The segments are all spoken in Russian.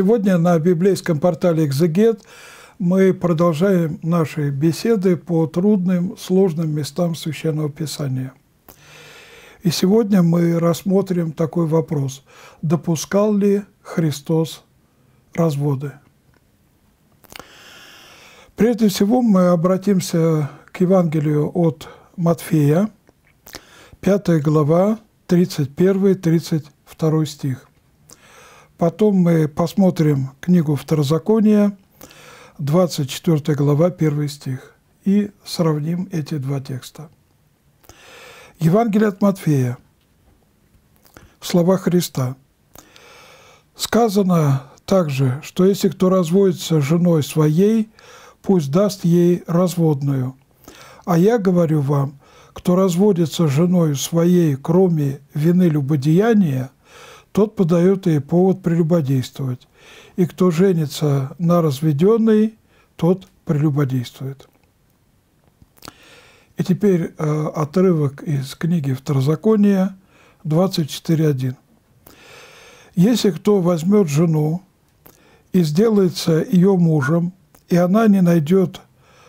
Сегодня на библейском портале «Экзегет» мы продолжаем наши беседы по трудным, сложным местам Священного Писания. И сегодня мы рассмотрим такой вопрос. Допускал ли Христос разводы? Прежде всего мы обратимся к Евангелию от Матфея, 5 глава, 31-32 стих. Потом мы посмотрим книгу Второзакония, 24 глава, 1 стих, и сравним эти два текста. Евангелие от Матфея. Слова Христа. Сказано также, что если кто разводится с женой своей, пусть даст ей разводную. А я говорю вам, кто разводится с женой своей, кроме вины любодеяния – тот подает ей повод прелюбодействовать. И кто женится на разведенной, тот прелюбодействует. И теперь э, отрывок из книги Второзакония 24.1. «Если кто возьмет жену и сделается ее мужем, и она не найдет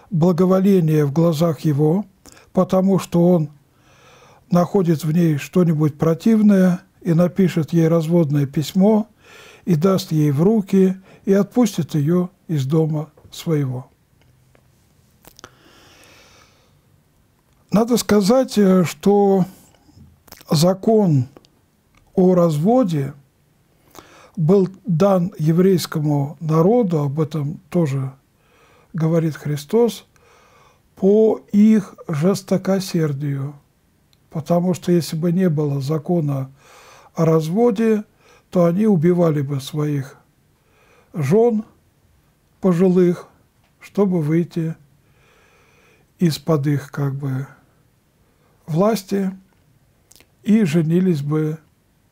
благоволения в глазах его, потому что он находит в ней что-нибудь противное – и напишет ей разводное письмо, и даст ей в руки, и отпустит ее из дома своего. Надо сказать, э, что закон о разводе был дан еврейскому народу, об этом тоже говорит Христос, по их жестокосердию. Потому что если бы не было закона о разводе, то они убивали бы своих жен пожилых, чтобы выйти из-под их как бы власти и женились бы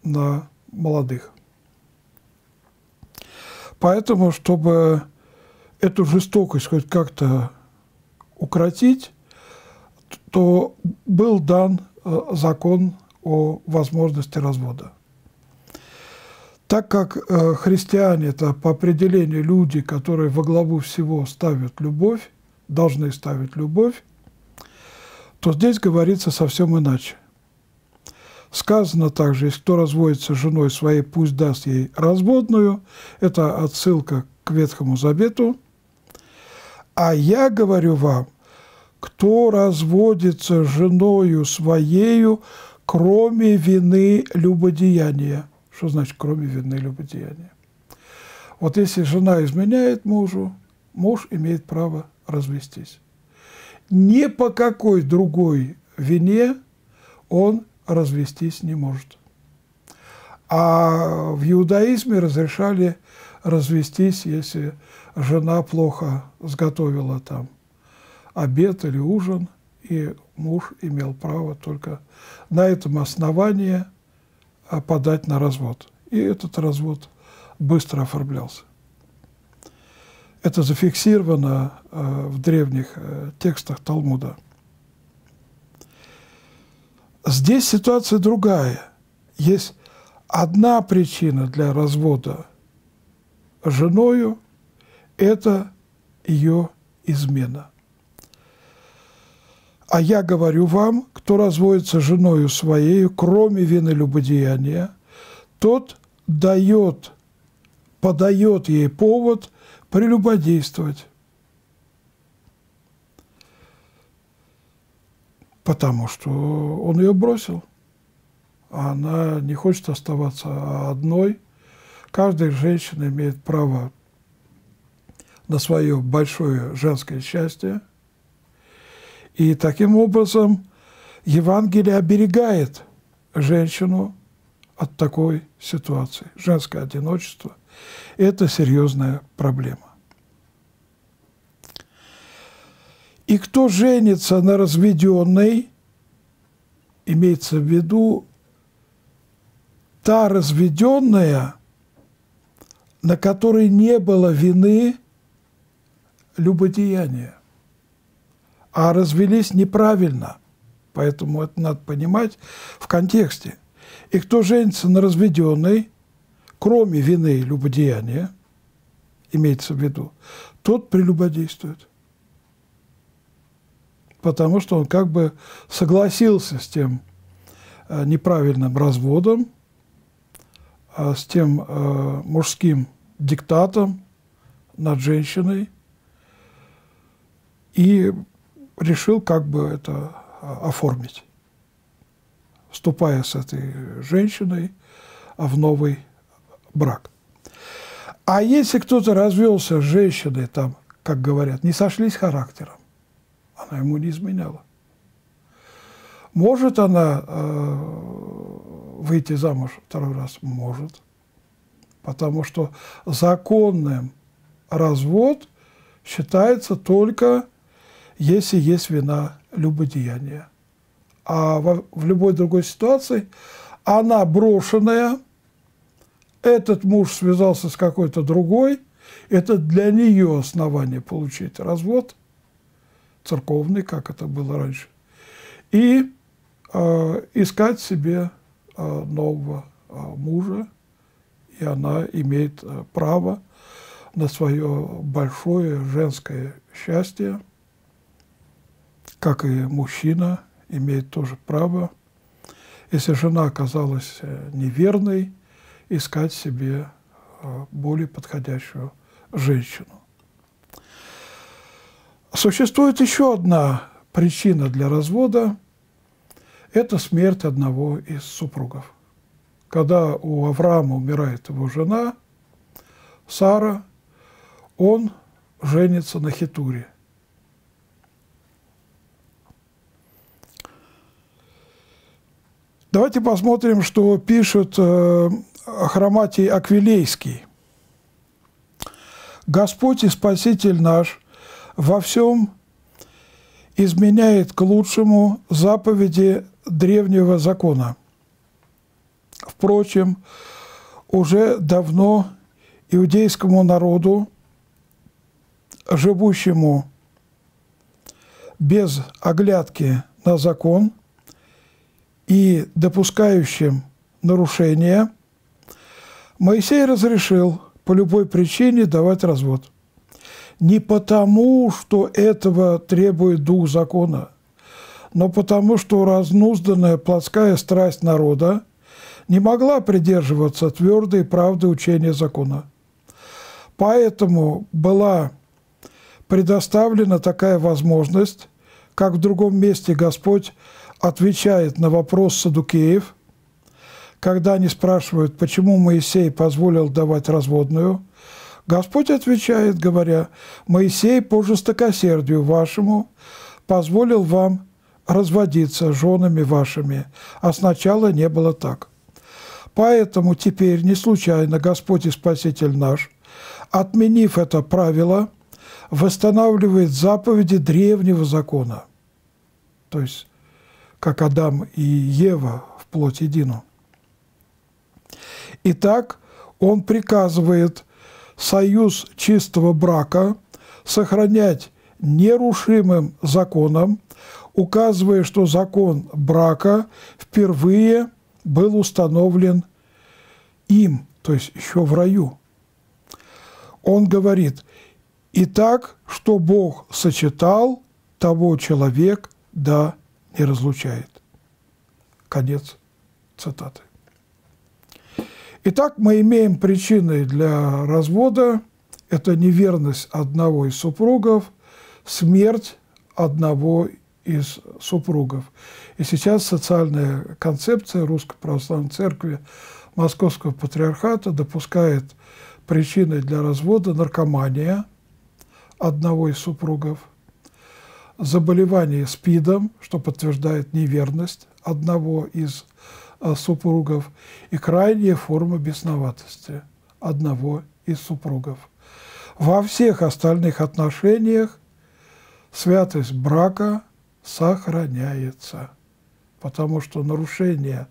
на молодых. Поэтому, чтобы эту жестокость хоть как-то укротить, то был дан э, закон о возможности развода. Так как э, христиане – это по определению люди, которые во главу всего ставят любовь, должны ставить любовь, то здесь говорится совсем иначе. Сказано также, если кто разводится с женой своей, пусть даст ей разводную. Это отсылка к Ветхому Завету. А я говорю вам, кто разводится с женою своею, кроме вины любодеяния. Что значит кроме вины любодеяния? Вот если жена изменяет мужу, муж имеет право развестись. Ни по какой другой вине он развестись не может. А в иудаизме разрешали развестись, если жена плохо сготовила там обед или ужин, и муж имел право только на этом основании а, подать на развод. И этот развод быстро оформлялся. Это зафиксировано а, в древних э, текстах Талмуда. Здесь ситуация другая. Есть одна причина для развода женою – это ее измена – а я говорю вам, кто разводится женою своей, кроме вины любодеяния, тот дает, подает ей повод прелюбодействовать. Потому что он ее бросил. А она не хочет оставаться одной. Каждая женщина имеет право на свое большое женское счастье – и таким образом Евангелие оберегает женщину от такой ситуации. Женское одиночество – это серьезная проблема. И кто женится на разведенной, имеется в виду та разведенная, на которой не было вины любодеяния а развелись неправильно. Поэтому это надо понимать в контексте. И кто женится на разведенной, кроме вины и любодеяния, имеется в виду, тот прелюбодействует. Потому что он как бы согласился с тем э, неправильным разводом, э, с тем э, мужским диктатом над женщиной и решил как бы это оформить, вступая с этой женщиной в новый брак. А если кто-то развелся с женщиной, там, как говорят, не сошлись характером, она ему не изменяла. Может она э, выйти замуж второй раз? Может. Потому что законным развод считается только если есть вина любодеяния. А в, любой другой ситуации она брошенная – этот муж связался с какой-то другой, это для нее основание получить развод, церковный, как это было раньше, и э, искать себе э, нового э, мужа, и она имеет э, право на свое большое женское счастье, как и мужчина имеет тоже право. Если жена оказалась э, неверной, искать себе э, более подходящую женщину. Существует еще одна причина для развода – это смерть одного из супругов. Когда у Авраама умирает его жена, Сара, он женится на Хитуре. Давайте посмотрим, что пишет э, Хроматий Аквилейский. Господь и Спаситель наш во всем изменяет к лучшему заповеди древнего закона. Впрочем, уже давно иудейскому народу, живущему без оглядки на закон и допускающим нарушения – Моисей разрешил по любой причине давать развод. Не потому, что этого требует дух закона, но потому, что разнузданная плотская страсть народа не могла придерживаться твердой правды учения закона. Поэтому была предоставлена такая возможность, как в другом месте Господь отвечает на вопрос Садукеев – когда они спрашивают, почему Моисей позволил давать разводную, Господь отвечает, говоря, «Моисей по жестокосердию вашему позволил вам разводиться женами вашими, а сначала не было так. Поэтому теперь не случайно Господь и Спаситель наш, отменив это правило, восстанавливает заповеди древнего закона». То есть, как Адам и Ева в плоть едину. Итак, он приказывает союз чистого брака сохранять нерушимым законом, указывая, что закон брака впервые был установлен им, то есть еще в раю. Он говорит, «И так, что Бог сочетал, того человек да не разлучает». Конец цитаты. Итак, мы имеем причины для развода. Это неверность одного из супругов, смерть одного из супругов. И сейчас социальная концепция Русской Православной Церкви Московского Патриархата допускает причиной для развода наркомания одного из супругов, заболевание СПИДом, что подтверждает неверность одного из Э, супругов и крайняя форма бесноватости одного из супругов. Во всех остальных отношениях святость брака сохраняется, потому что нарушение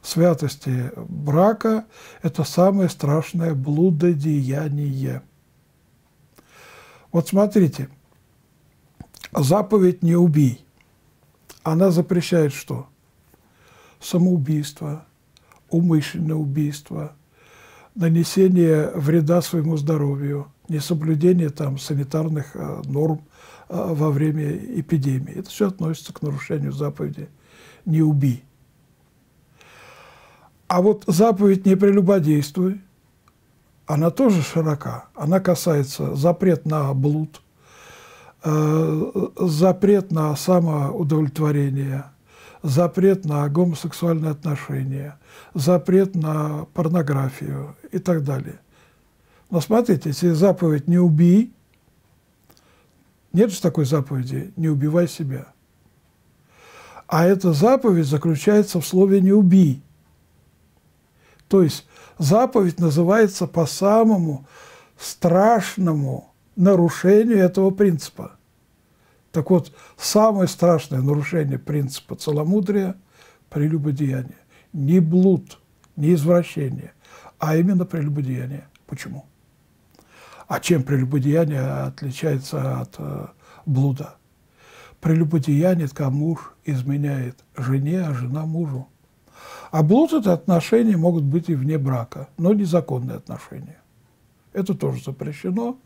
святости брака – это самое страшное блудодеяние. Вот смотрите, заповедь «не убий», она запрещает что? самоубийство, умышленное убийство, нанесение вреда своему здоровью, несоблюдение там, санитарных э, норм э, во время эпидемии. Это все относится к нарушению заповеди «не убий». А вот заповедь «не прелюбодействуй», она тоже широка. Она касается запрет на блуд, запрет на самоудовлетворение, запрет на гомосексуальные отношения, запрет на порнографию и так далее. Но смотрите, если заповедь «не убей», нет же такой заповеди «не убивай себя». А эта заповедь заключается в слове «не убий». То есть заповедь называется по самому страшному нарушению этого принципа. Так вот, самое страшное нарушение принципа целомудрия – прелюбодеяние. Не блуд, не извращение, а именно прелюбодеяние. Почему? А чем прелюбодеяние отличается от э, блуда? Прелюбодеяние, когда муж изменяет жене, а жена мужу. А блуд – это отношения могут быть и вне брака, но незаконные отношения. Это тоже запрещено.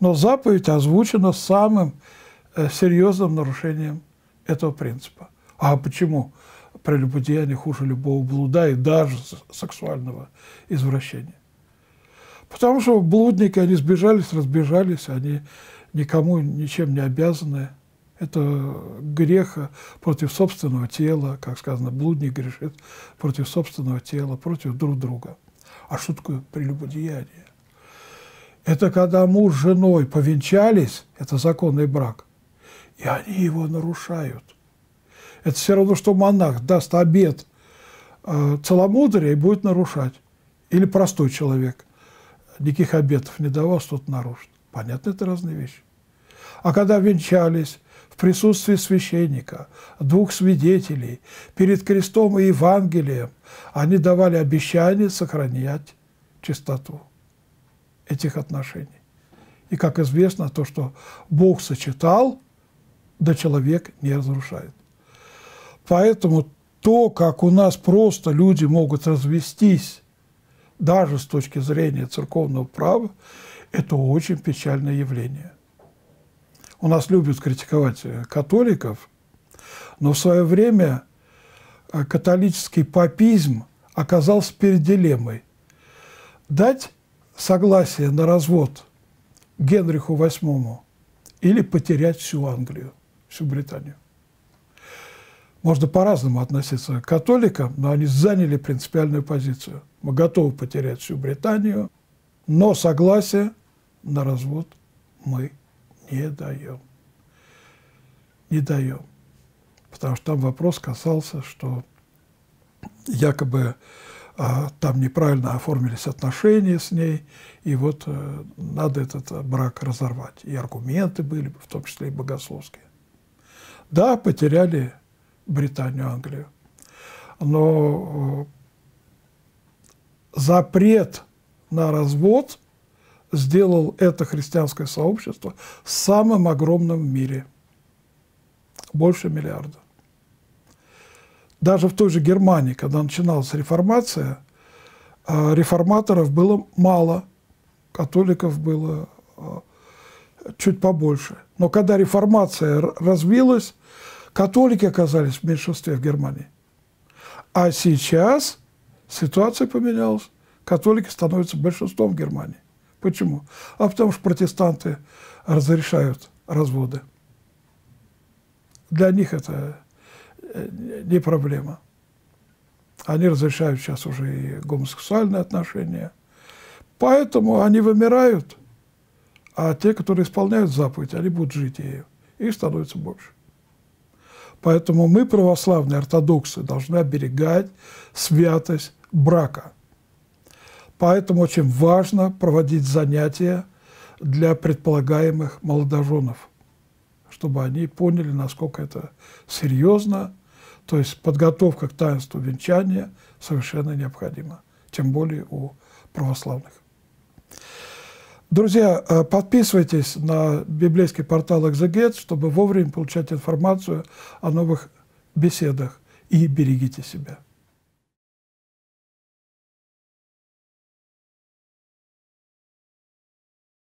Но заповедь озвучена самым э, серьезным нарушением этого принципа. А почему прелюбодеяние хуже любого блуда и даже сексуального извращения? Потому что блудники, они сбежались, разбежались, они никому ничем не обязаны – это грех против собственного тела, как сказано, блудник грешит против собственного тела, против друг друга. А что такое прелюбодеяние? Это когда муж с женой повенчались, это законный брак, и они его нарушают. Это все равно, что монах даст обед э, целомудрия и будет нарушать. Или простой человек никаких обетов не давал, что-то нарушит. Понятно, это разные вещи. А когда венчались, в присутствии священника, двух свидетелей, перед крестом и Евангелием, они давали обещание сохранять чистоту этих отношений. И, как известно, то, что Бог сочетал, да человек не разрушает. Поэтому то, как у нас просто люди могут развестись, даже с точки зрения церковного права, это очень печальное явление – у нас любят критиковать э, католиков, но в свое время э, католический папизм оказался перед дилеммой. Дать согласие на развод Генриху VIII или потерять всю Англию, всю Британию. Можно по-разному относиться к католикам, но они заняли принципиальную позицию. Мы готовы потерять всю Британию, но согласие на развод мы не даем. Не даем. Потому что там вопрос касался, что якобы там неправильно оформились отношения с ней, и вот а, надо этот а, брак разорвать. И аргументы были, в том числе и богословские. Да, потеряли Британию, Англию, но запрет на развод сделал это христианское сообщество самым огромным в мире. Больше миллиарда. Даже в той же Германии, когда начиналась реформация, а, реформаторов было мало, католиков было а, чуть побольше. Но когда реформация развилась, католики оказались в меньшинстве в Германии. А сейчас ситуация поменялась. Католики становятся большинством в Германии. Почему? А потому что протестанты разрешают разводы. Для них это не проблема. Они разрешают сейчас уже и гомосексуальные отношения. Поэтому они вымирают, а те, которые исполняют заповедь, они будут жить ею. Их становится больше. Поэтому мы, православные ортодоксы, должны оберегать святость брака – Поэтому очень важно проводить занятия для предполагаемых молодоженов, чтобы они поняли, насколько это серьезно. То есть подготовка к таинству венчания совершенно необходима, тем более у православных. Друзья, э, подписывайтесь на библейский портал «Экзегет», чтобы вовремя получать информацию о новых беседах и берегите себя.